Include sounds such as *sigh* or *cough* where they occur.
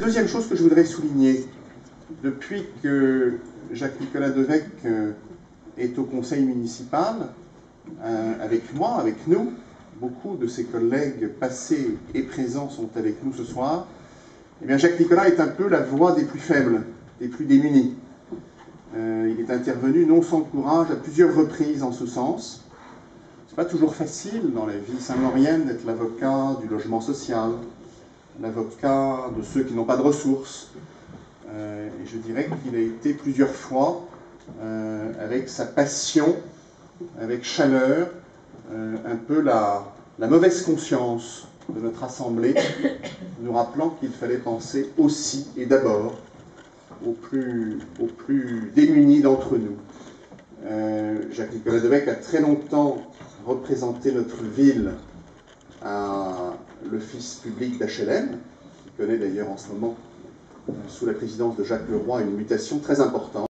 Deuxième chose que je voudrais souligner, depuis que Jacques-Nicolas Devec euh, est au conseil municipal, euh, avec moi, avec nous, beaucoup de ses collègues passés et présents sont avec nous ce soir, eh bien Jacques-Nicolas est un peu la voix des plus faibles, des plus démunis. Euh, il est intervenu non sans courage à plusieurs reprises en ce sens. C'est pas toujours facile dans la vie saint-maurienne d'être l'avocat du logement social, l'avocat de ceux qui n'ont pas de ressources. Euh, et je dirais qu'il a été plusieurs fois, euh, avec sa passion, avec chaleur, euh, un peu la, la, mauvaise conscience de notre Assemblée, *coughs* nous rappelant qu'il fallait penser aussi et d'abord aux plus, aux plus démunis d'entre nous. Jacques-Nicolas Devec a très longtemps représenté notre ville à l'Office public d'HLM, qui connaît d'ailleurs en ce moment, sous la présidence de Jacques Leroy, une mutation très importante.